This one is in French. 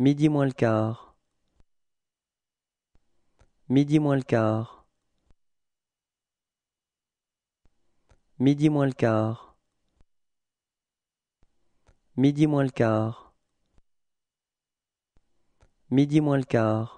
Midi moins le quart. Midi moins le quart. Midi moins le quart. Midi moins le quart. Midi moins le quart.